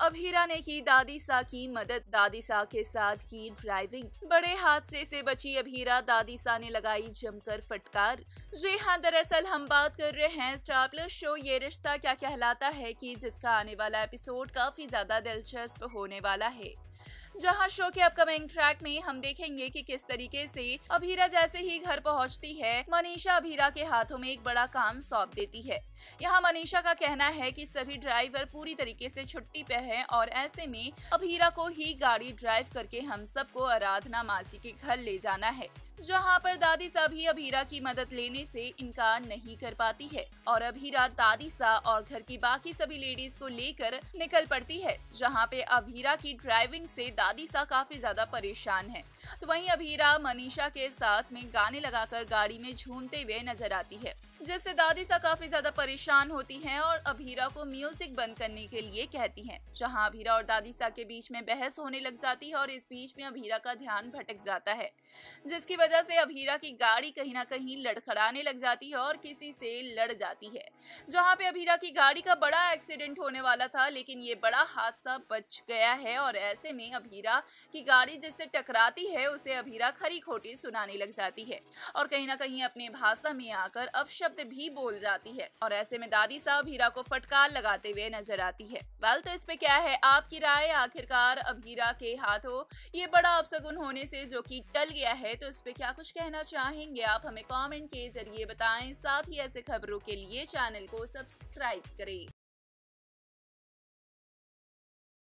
अभीरा ने की दादी सा की मदद, दादी सा के साथ की ड्राइविंग बड़े हादसे से बची अभीरा दादी सा ने लगाई जमकर फटकार। जी हाँ दरअसल हम बात कर रहे हैं स्टार प्लस शो ये रिश्ता क्या कहलाता है कि जिसका आने वाला एपिसोड काफ़ी ज़्यादा दिलचस्प होने वाला है। जहाँ शो के अपकमिंग ट्रैक में हम देखेंगे कि किस तरीके से अभीरा जैसे ही घर पहुँचती है, मनीषा अभीरा के हाथों में एक बड़ा काम सौंप देती है। यहाँ मनीषा का कहना है कि सभी ड्राइवर पूरी तरीके से छुट्टी पे हैं और ऐसे में अभीरा को ही गाड़ी ड्राइव करके हम सबको आराधना मासी के घर ले जाना है। जहाँ पर दादी सा भी अभीरा की मदद लेने से इनकार नहीं कर पाती है और अभीरा दादी सा और घर की बाकी सभी लेडीज़ को लेकर निकल पड़ती है, जहाँ पे अभीरा की ड्राइविंग से दादी सा काफ़ी ज़्यादा परेशान है। तो वहीं अभीरा मनीषा के साथ में गाने लगाकर गाड़ी में झूमते हुए नज़र आती है। जिससे दादी सा काफ़ी ज़्यादा परेशान होती हैं और अभीरा को म्यूज़िक बंद करने के लिए कहती हैं। जहाँ अभीरा और दादी सा के बीच में बहस होने लग जाती है और इस बीच में अभीरा का ध्यान भटक जाता है, जिसकी वजह से अभीरा की गाड़ी कहीं ना कहीं लड़खड़ाने लग जाती है और किसी से लड़ जाती है। जहाँ पे अभीरा की गाड़ी का बड़ा एक्सीडेंट होने वाला था, लेकिन ये बड़ा हादसा बच गया है और ऐसे में अभीरा की गाड़ी जिससे टकराती है, उसे अभीरा खरी खोटी सुनाने लग जाती है और कहीं ना कहीं अपने भाषा में आकर अब शब्द भी बोल जाती है और ऐसे में दादी साहब हीरा को फटकार लगाते हुए नज़र आती है। वेल तो इसमें क्या है? आपकी राय आखिरकार अब हीरा के हाथों ये बड़ा अपसगुन होने से जो कि टल गया है तो इसपे क्या कुछ कहना चाहेंगे आप? हमें कॉमेंट के ज़रिए बताएँ। साथ ही ऐसे खबरों के लिए चैनल को सब्सक्राइब करें।